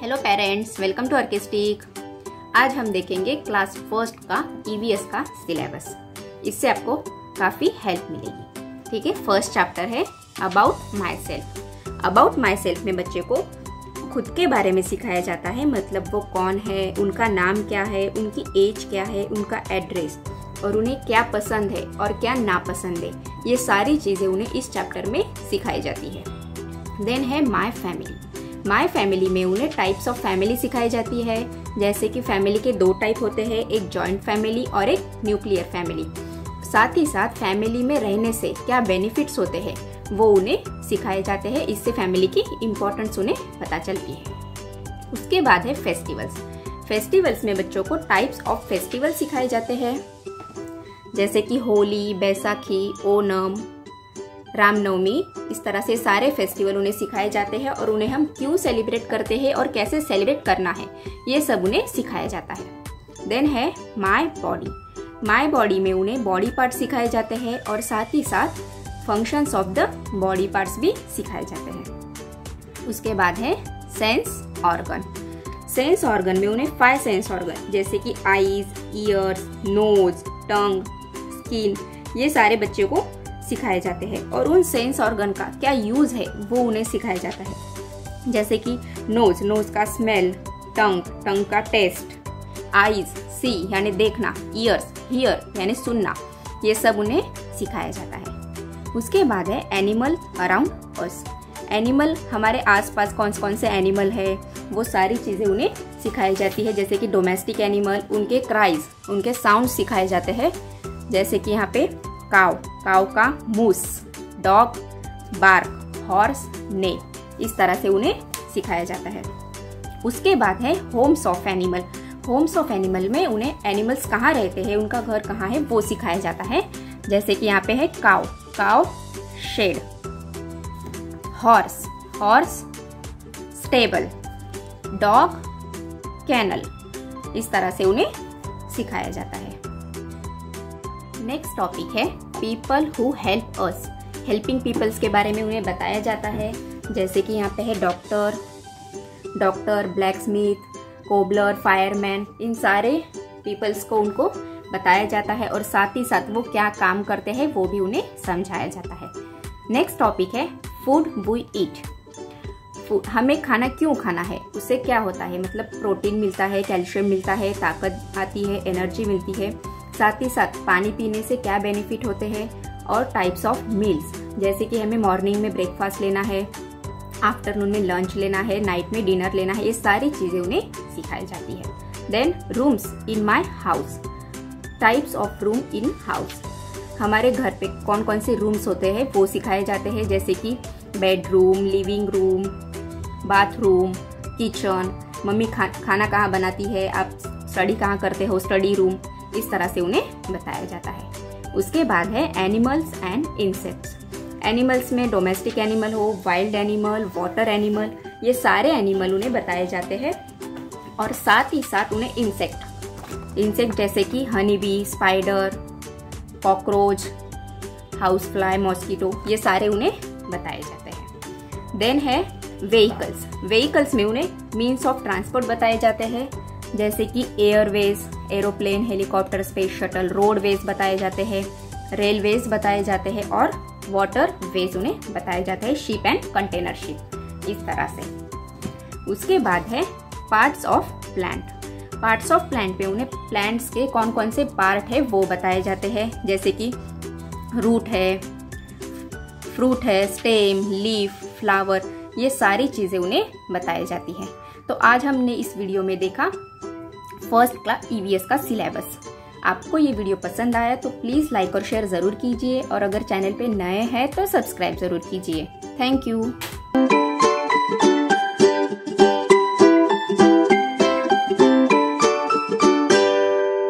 Friends welcome to आर्केस्टिक आज हम देखेंगे क्लास फ़र्स्ट का ईवीएस का सिलेबस इससे आपको काफ़ी हेल्प मिलेगी। ठीक है? फ़र्स्ट चैप्टर है about myself about myself में बच्चे को खुद के बारे में सिखाया जाता है मतलब वो कौन है, उनका नाम क्या है, उनकी एज क्या है, उनका एड्रेस और उन्हें क्या पसंद है और क्या नापसंद है। ये सारी चीज़ें उन्हें इस चैप्टर में सिखाई जाती है। देन है माई फैमिली माई फैमिली में उन्हें टाइप्स ऑफ़ फैमिली सिखाई जाती है। जैसे कि फैमिली के दो टाइप होते हैं, एक जॉइंट फैमिली और एक न्यूक्लियर फैमिली साथ ही साथ फैमिली में रहने से क्या बेनिफिट्स होते हैं, वो उन्हें सिखाए जाते हैं। इससे फैमिली की इम्पोर्टेंस उन्हें पता चलती है। उसके बाद है फेस्टिवल्स फेस्टिवल्स में बच्चों को टाइप्स ऑफ़ फेस्टिवल सिखाए जाते हैं। जैसे कि होली, बैसाखी ओनम रामनवमी, इस तरह से सारे फेस्टिवल उन्हें सिखाए जाते हैं और उन्हें हम क्यों सेलिब्रेट करते हैं और कैसे सेलिब्रेट करना है, ये सब उन्हें सिखाया जाता है। देन है माई बॉडी माई बॉडी में उन्हें बॉडी पार्ट सिखाए जाते हैं और साथ ही साथ functions of the body parts भी सिखाए जाते हैं। उसके बाद है सेंस ऑर्गन सेंस ऑर्गन में उन्हें फाइव सेंस ऑर्गन जैसे कि eyes ears nose tongue skin ये सारे बच्चों को सिखाए जाते हैं और उन सेंस ऑर्गन का क्या यूज़ है, वो उन्हें सिखाया जाता है। जैसे कि नोज़ नोज़ का स्मेल टंग टंग का टेस्ट आईज सी यानी देखना ईयर्स हियर यानी सुनना, ये सब उन्हें सिखाया जाता है। उसके बाद है एनिमल अराउंड अस एनिमल हमारे आसपास कौन कौन से एनिमल है, वो सारी चीज़ें उन्हें सिखाई जाती है, जैसे कि डोमेस्टिक एनिमल उनके क्राइज उनके साउंड सिखाए जाते हैं। जैसे कि यहाँ पे काव काव का मूस, डॉग, बार्क, हॉर्स, ने, इस तरह से उन्हें सिखाया जाता है। उसके बाद है homes of animal. Homes of animal में उन्हें एनिमल्स कहाँ रहते हैं, उनका घर कहाँ है, वो सिखाया जाता है। जैसे कि यहाँ पे है cow cow shed. Horse horse, stable. Dog, kennel. इस तरह से उन्हें सिखाया जाता है। नेक्स्ट टॉपिक है people who help us helping peoples के बारे में उन्हें बताया जाता है। जैसे कि यहाँ पे है doctor doctor blacksmith cobbler fireman इन सारे पीपल्स को उनको बताया जाता है और साथ ही साथ वो क्या काम करते हैं वो भी उन्हें समझाया जाता है। नेक्स्ट टॉपिक है फ़ूड वी ईट हमें खाना क्यों खाना है? उससे क्या होता है? मतलब प्रोटीन मिलता है कैल्शियम मिलता है, ताकत आती है एनर्जी मिलती है। साथ ही साथ पानी पीने से क्या बेनिफिट होते हैं? और टाइप्स ऑफ़ मील्स जैसे कि हमें मॉर्निंग में ब्रेकफास्ट लेना है आफ्टरनून में लंच लेना है नाइट में डिनर लेना है ये सारी चीज़ें उन्हें सिखाई जाती है। Then rooms in my house types of room in house हमारे घर पे कौन कौन से रूम्स होते हैं वो सिखाए जाते हैं जैसे कि bedroom living room bathroom kitchen mummy खा, खाना कहाँ बनाती है? आप स्टडी कहाँ करते हो? स्टडी रूम इस तरह से उन्हें बताया जाता है। उसके बाद है एनिमल्स एंड इंसेक्ट्स एनिमल्स में डोमेस्टिक एनिमल हो वाइल्ड एनिमल वाटर एनिमल ये सारे एनिमल उन्हें बताए जाते हैं और साथ ही साथ उन्हें इंसेक्ट इंसेक्ट जैसे कि honey bee spider cockroach housefly mosquito ये सारे उन्हें बताए जाते हैं। देन है व्हीकल्स व्हीकल्स में उन्हें मीन्स ऑफ़ ट्रांसपोर्ट बताए जाते हैं, जैसे कि airways aeroplane, helicopter, space shuttle, roadways बताए जाते हैं, रेलवेज बताए जाते हैं और वाटर वेज उन्हें बताया जाता है शिप एंड कंटेनर शिप इस तरह से। उसके बाद है parts of plant parts of plant पे उन्हें प्लांट्स के कौन कौन से पार्ट है, वो बताए जाते हैं, जैसे कि रूट है फ्रूट है स्टेम लीफ फ्लावर ये सारी चीज़ें उन्हें बताई जाती हैं। तो आज हमने इस वीडियो में देखा फ़र्स्ट क्लास ईवीएस का सिलेबस। आपको ये वीडियो पसंद आया तो प्लीज़ लाइक और शेयर ज़रूर कीजिए और अगर चैनल पे नए हैं तो सब्सक्राइब ज़रूर कीजिए। Thank you.